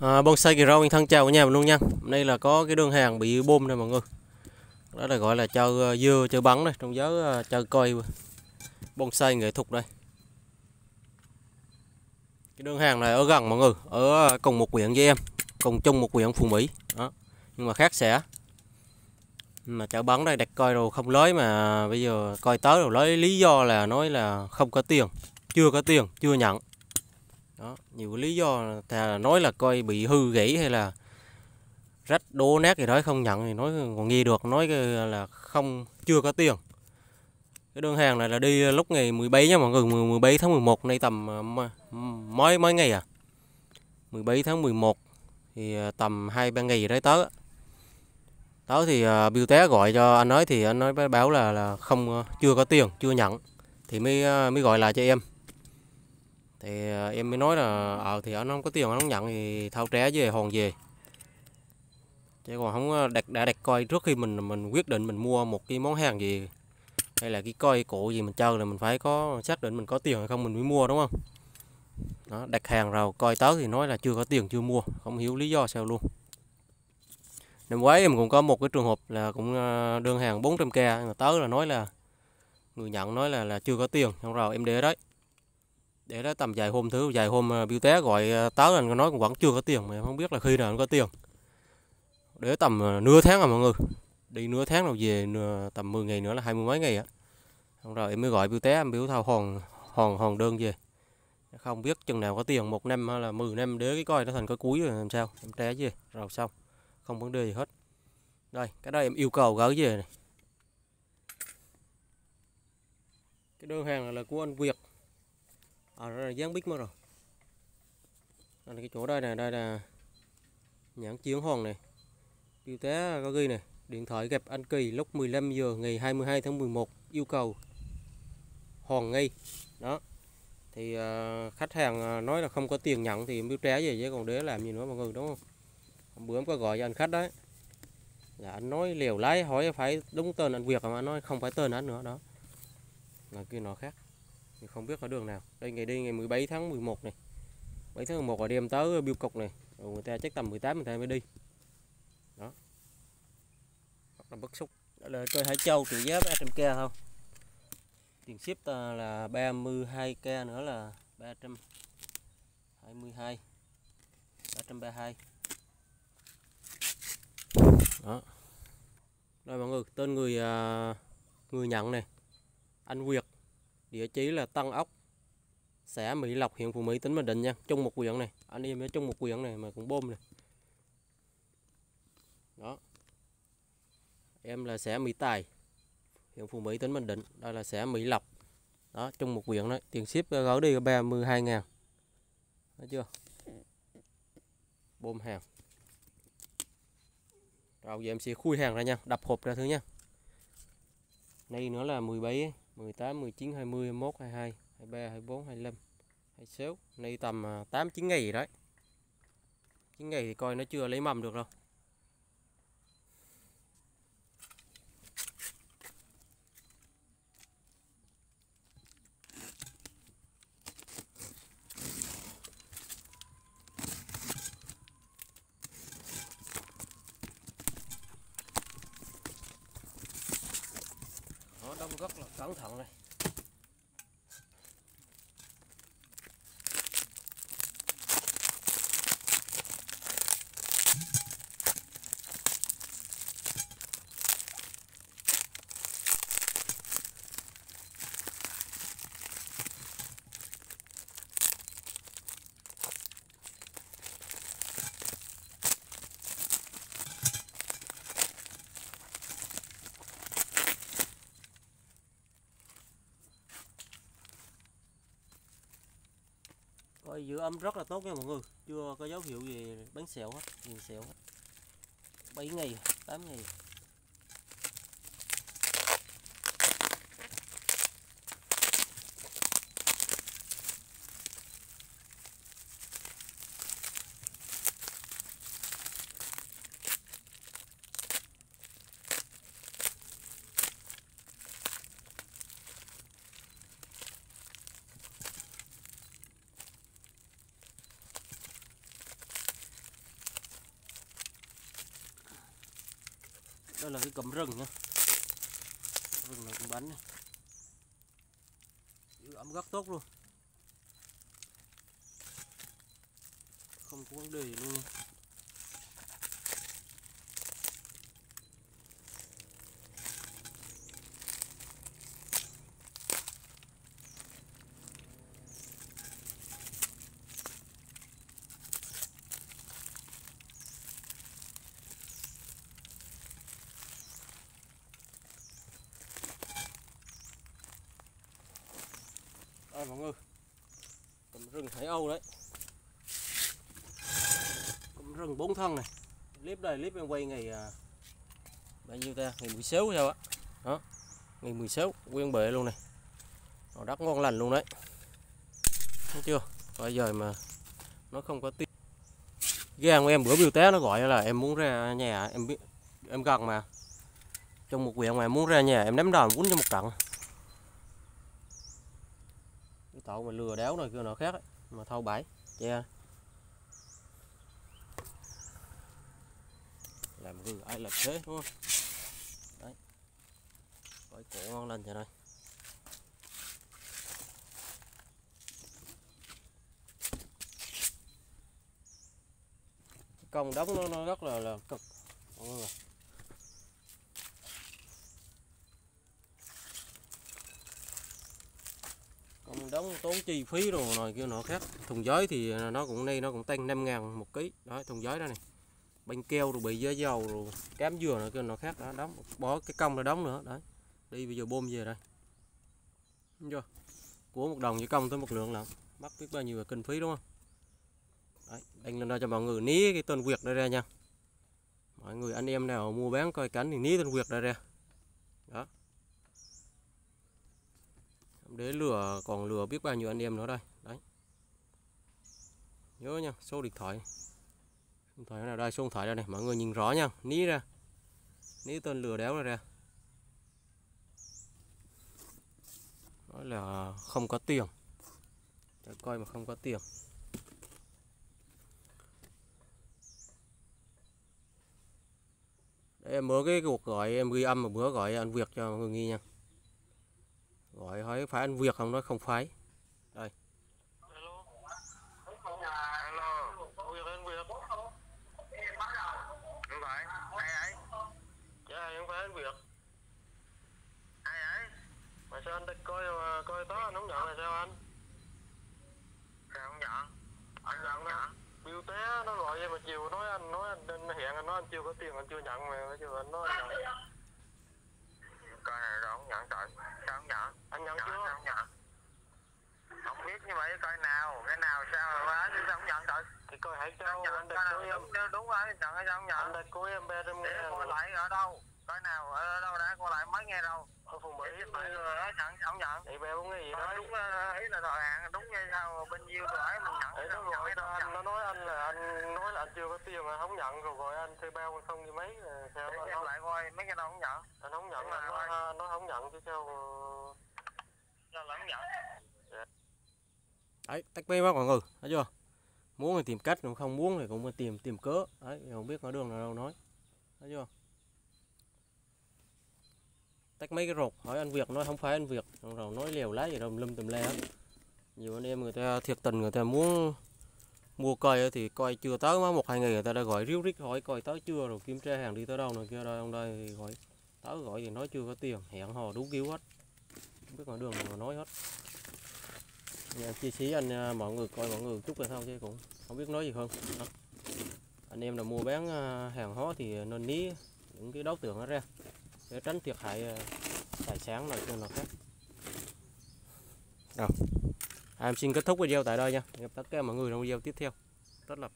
À, bonsai kỳ rau anh thân chào cả nhà mình luôn nha. Đây là có cái đơn hàng bị bom đây mọi người. Đó là gọi là chơi ờ, dưa chơi bắn đây trong giới ờ, chơi coi bonsai nghệ thuật đây. Cái đơn hàng này ở gần mọi người ở ờ, cùng một huyện với em cùng chung một huyện phù mỹ. Đó nhưng mà khác sẽ. Mà chơi bắn đây đặt coi rồi không lấy mà bây giờ coi tới rồi lấy lý do là nói là không có tiền chưa có tiền chưa nhận đó nhiều lý do thà nói là coi bị hư gãy hay là rách đố nát gì đó không nhận thì nói còn nghe được nói là không chưa có tiền. Cái đơn hàng này là đi lúc ngày 17 nha mọi người 17 tháng 11 nay tầm ờ, mấy mấy ngày à. 17 tháng 11 thì ờ, tầm hai ba ngày gì đấy tới tới thì ờ, uh, biêu té gọi cho anh nói thì anh nói báo là là không chưa có tiền chưa nhận. Thì mới mới gọi lại cho em thì ờ, em mới nói là ờ thì anh không có tiền anh không nhận thì thao tré về hòn về. Chứ còn không ờ, đặt đã đặt coi trước khi mình mình quyết định mình mua một cái món hàng gì hay là cái coi cổ gì mình chơi là mình phải có xác định mình có tiền hay không mình mới mua đúng không? Đó, đặt hàng rồi coi tới thì nói là chưa có tiền chưa mua không hiểu lý do sao luôn. Năm ngoái em cũng có một cái trường hợp là cũng ờ, đơn hàng 400k mà tới là nói là người nhận nói là là chưa có tiền xong rồi em để đấy để đó tầm vài hôm thứ vài hôm ờ, biêu té gọi ờ, táo anh nói vẫn chưa có tiền mà không biết là khi nào nó có tiền. Để tầm ờ, nửa tháng à mọi người. Đi nửa tháng rồi về nửa, tầm 10 ngày nữa là hai mươi mấy ngày á. Xong rồi em mới gọi biêu té em biếu thao hòn hòn hòn đơn về. Không biết chừng nào có tiền một năm hay là 10 năm để cái coi nó thành cái cuối rồi làm sao. Em té về rồi xong. Không vấn đề gì hết. Đây cái đó em yêu cầu gỡ về này. Cái đơn hàng này là của anh Việt à đó là dán bích mất rồi. Đây là cái chỗ đây này đây là nhãn chiến hòn này. Tiêu té có ghi này điện thoại gặp anh Kỳ lúc 15 giờ ngày 22 tháng 11 yêu cầu hòn ngay. Đó thì uh, khách hàng ờ, nói là không có tiền nhận thì biếu tré gì chứ còn để làm gì nữa mọi người đúng không? Hôm bữa em có gọi cho anh khách đấy. Là anh nói liều lái hỏi phải đúng tên anh Việt mà anh nói không phải tên anh nữa đó. Là kia nó khác thì không biết ở đường nào. Đây, ngày đi ngày 17 tháng 11 này. 7 tháng 11 là đêm tới biêu cục này. Rồi người ta chắc tầm 18 người ta mới đi. Đó. Rất là bức xúc. Đó là tôi hải châu trị giá 300k không? Tiền ship là 32k nữa là 322 332 đó. Đây mọi người, tên người à, người nhận này. Anh Việt địa chỉ là Tân Ốc xã Mỹ Lộc huyện Phú Mỹ tỉnh Bình Định nha. Chung một quyện này. Anh em ở chung một quyện này mà cũng bom này đó. Em là xã Mỹ Tài huyện Phú Mỹ tỉnh Bình Định. Đây là xã Mỹ Lộc. Đó, chung một quyện đấy. Tiền ship gói đi 32 ngàn. Thấy chưa? Bom hàng. Rồi, giờ em sẽ khui hàng ra nha. Đập hộp ra thứ nha. Đây nữa là 17 18, 19, 20, 21, 22, 23, 24, 25, 26 Nay tầm à, 8, 9 ngày gì đấy. 9 ngày thì coi nó chưa lấy mầm được đâu. Đông rất là cẩn thận này Rồi, giữ âm rất là tốt nha mọi người. Chưa có dấu hiệu gì bánh xẹo hết Nhìn xẹo hết. 7 ngày 8 ngày. Đây là cái cẩm rừng nhá rừng này cũng bắn này. Giữ ấm rất tốt luôn. Không có vấn đề gì luôn đây mọi người. Cầm rừng hải âu đấy. Cầm rừng bốn thân này. Clip đây clip em quay ngày à, bao nhiêu ta? Ngày 16 sao á? Đó ngày 16 nguyên bể luôn này. Nó đất ngon lành luôn đấy. Thấy chưa? Bây giờ mà nó không có tiếng. Gan của em bữa biểu té nó gọi là em muốn ra nhà em biết em gần mà. Trong một quyện mà em muốn ra nhà em ném đòn quýnh cho một trận cái tàu mà lừa đéo này kia nọ khác ấy. mà thâu bãi. Che làm gừng ai làm thế đúng không? Đấy. Coi cổ ngon lên rồi đây công đóng nó, nó rất là là cực. Mọi người công đóng tốn chi phí rồi này kia nọ khác. Thùng giấy thì nó cũng nay nó cũng tăng 5 ngàn một ký. Đó thùng giấy đó này bánh keo rồi bị giấy dầu rồi cám dừa nữa kia nọ khác. Đó đóng bỏ cái công là đóng nữa. Đấy đi bây giờ bơm về đây. Đúng chưa? Của một đồng với công tới một lượng lắm mất biết bao nhiêu là kinh phí đúng không? Đấy, anh lên đây cho mọi người ní cái tên việc đây ra nha. Mọi người anh em nào mua bán coi cảnh thì ní tên việc đây ra. Đó đế lửa còn lửa biết bao nhiêu anh em nữa đây. Đấy. Nhớ nha số điện thoại. Điện thoại nào đây số điện thoại đây này mọi người nhìn rõ nha ní ra. Ní tên lừa đéo ra ra. Nói là không có tiền. Để coi mà không có tiền. Đấy, em mới cái cuộc gọi em ghi âm một bữa gọi anh Việt cho mọi người nghe nha gọi phải ăn việc không nói không phải đây Hello. Hello. Anh Không phải. Ai ấy? Dạ không phải. Ai ấy? Mà sao anh coi coi tó anh không nhận là sao anh? Sao không nhận? Anh nhận đó. biêu té nó gọi vậy mà chiều nói anh nói anh định hẹn anh nói anh chưa có tiền anh chưa nhận mà chưa anh nói anh nhận. Coi này rồi không nhận trời. Sao không nhận? Anh nhận chưa? Sao không nhận? không biết như vậy coi nào cái nào sao mà anh sao không nhận trời thì coi hãy cho anh đặt của em đúng, đúng rồi nhận hay sao không nhận anh đặt của em ba trăm nghe coi lại ở đâu coi nào ở đâu đã coi lại mấy nghe đâu ở phòng mỹ mọi người đó nhận thì ba bốn nghe gì đó? Đúng ờ, ý là thời hạn đúng như sao bên nhiêu rồi ấy mình nhận đúng rồi đó anh nó nói anh là anh nói là anh chưa có tiền mà không nhận rồi gọi anh thuê bao không như mấy là sao anh lại coi mấy cái đâu không nhận. Anh không nhận anh nói, nó không nhận chứ sao sao lại không nhận? Đấy tách bê bác mọi người thấy chưa? Muốn thì tìm cách không muốn thì cũng tìm tìm cớ. Đấy không biết có đường nào đâu nói. Thấy chưa tách mấy cái rột hỏi anh Việt nói không phải anh Việt rồi nói liều lá gì đâu lâm tùm le hết nhiều anh em người ta thiệt tình, người ta muốn mua cây thì coi chưa tới má một hai ngày, người ta đã gọi ríu rít hỏi coi tới chưa rồi kiểm tra hàng đi tới đâu này kia đây ông đây thì gọi, tới gọi thì nói chưa có tiền, hẹn hò đúng kiểu hết. Không biết ngoài đường mà nói hết. Nhà chia sẻ anh à, mọi người coi mọi người chút là sao chứ cũng không biết nói gì hơn. Đó. anh em nào mua bán à, hàng hóa thì nên ní những cái đối tượng đó ra để tránh thiệt hại à, tài sản này cho nó khác. Rồi à, em xin kết thúc video tại đây nha. Gặp tất cả mọi người trong video tiếp theo. Rất là